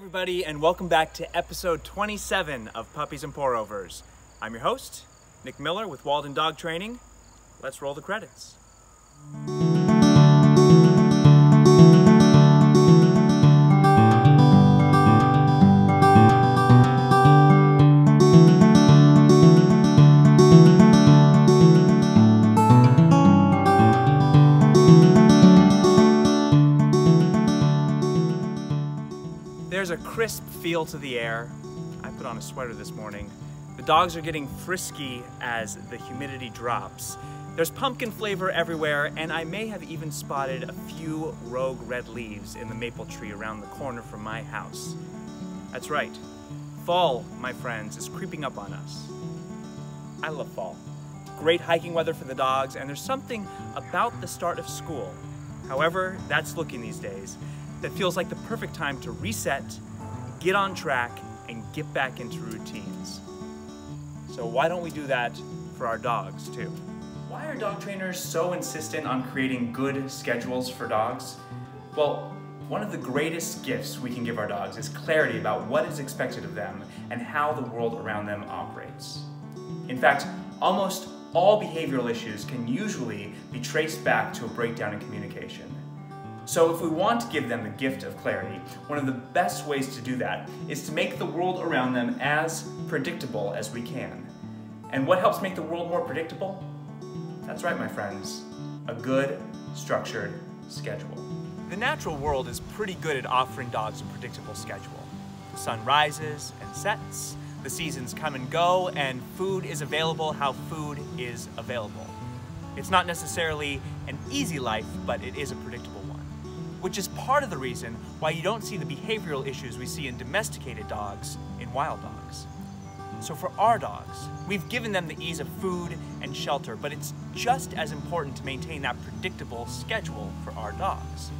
everybody, and welcome back to episode 27 of Puppies and Pour Overs. I'm your host, Nick Miller with Walden Dog Training. Let's roll the credits. There's a crisp feel to the air. I put on a sweater this morning. The dogs are getting frisky as the humidity drops. There's pumpkin flavor everywhere, and I may have even spotted a few rogue red leaves in the maple tree around the corner from my house. That's right. Fall, my friends, is creeping up on us. I love fall. Great hiking weather for the dogs, and there's something about the start of school. However, that's looking these days that feels like the perfect time to reset, get on track, and get back into routines. So why don't we do that for our dogs too? Why are dog trainers so insistent on creating good schedules for dogs? Well, one of the greatest gifts we can give our dogs is clarity about what is expected of them and how the world around them operates. In fact, almost all behavioral issues can usually be traced back to a breakdown in communication. So if we want to give them the gift of clarity, one of the best ways to do that is to make the world around them as predictable as we can. And what helps make the world more predictable? That's right, my friends, a good, structured schedule. The natural world is pretty good at offering dogs a predictable schedule. The sun rises and sets, the seasons come and go, and food is available how food is available. It's not necessarily an easy life, but it is a predictable which is part of the reason why you don't see the behavioral issues we see in domesticated dogs in wild dogs. So for our dogs, we've given them the ease of food and shelter, but it's just as important to maintain that predictable schedule for our dogs.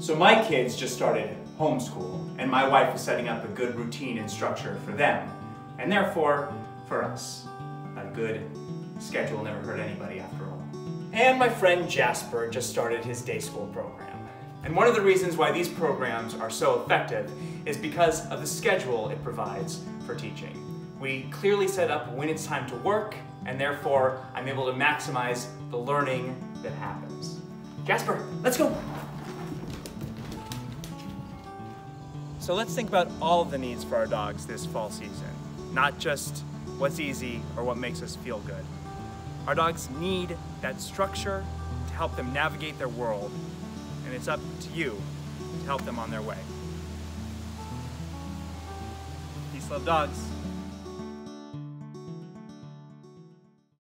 So my kids just started homeschool, and my wife is setting up a good routine and structure for them, and therefore for us. A good schedule never hurt anybody after all. And my friend Jasper just started his day school program. And one of the reasons why these programs are so effective is because of the schedule it provides for teaching. We clearly set up when it's time to work, and therefore I'm able to maximize the learning that happens. Jasper, let's go! So let's think about all of the needs for our dogs this fall season, not just what's easy or what makes us feel good. Our dogs need that structure to help them navigate their world, and it's up to you to help them on their way. Peace, love, dogs.